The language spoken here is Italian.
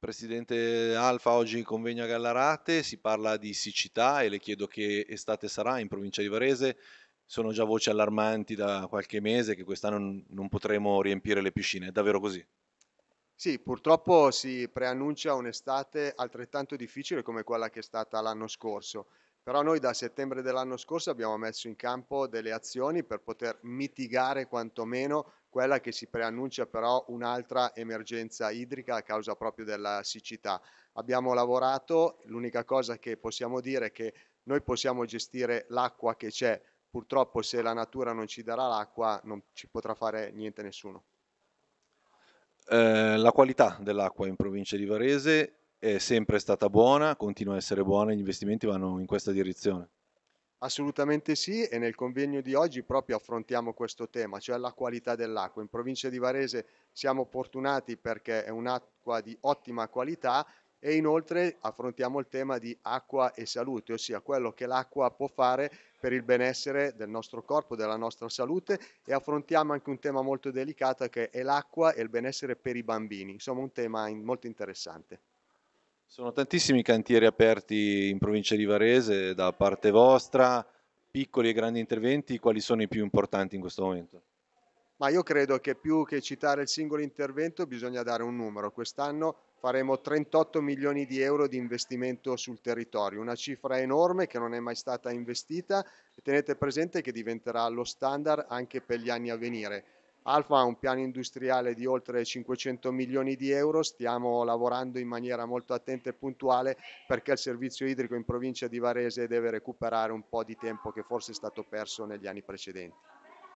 Presidente Alfa, oggi convegno a Gallarate, si parla di siccità e le chiedo che estate sarà in provincia di Varese. Sono già voci allarmanti da qualche mese che quest'anno non potremo riempire le piscine, è davvero così? Sì, purtroppo si preannuncia un'estate altrettanto difficile come quella che è stata l'anno scorso, però noi da settembre dell'anno scorso abbiamo messo in campo delle azioni per poter mitigare quantomeno quella che si preannuncia però un'altra emergenza idrica a causa proprio della siccità. Abbiamo lavorato, l'unica cosa che possiamo dire è che noi possiamo gestire l'acqua che c'è, purtroppo se la natura non ci darà l'acqua non ci potrà fare niente nessuno. Eh, la qualità dell'acqua in provincia di Varese è sempre stata buona, continua a essere buona, gli investimenti vanno in questa direzione. Assolutamente sì e nel convegno di oggi proprio affrontiamo questo tema, cioè la qualità dell'acqua. In provincia di Varese siamo fortunati perché è un'acqua di ottima qualità e inoltre affrontiamo il tema di acqua e salute, ossia quello che l'acqua può fare per il benessere del nostro corpo, della nostra salute e affrontiamo anche un tema molto delicato che è l'acqua e il benessere per i bambini, insomma un tema molto interessante. Sono tantissimi cantieri aperti in provincia di Varese da parte vostra, piccoli e grandi interventi, quali sono i più importanti in questo momento? Ma io credo che più che citare il singolo intervento bisogna dare un numero. Quest'anno faremo 38 milioni di euro di investimento sul territorio, una cifra enorme che non è mai stata investita e tenete presente che diventerà lo standard anche per gli anni a venire. Alfa ha un piano industriale di oltre 500 milioni di euro, stiamo lavorando in maniera molto attenta e puntuale perché il servizio idrico in provincia di Varese deve recuperare un po' di tempo che forse è stato perso negli anni precedenti.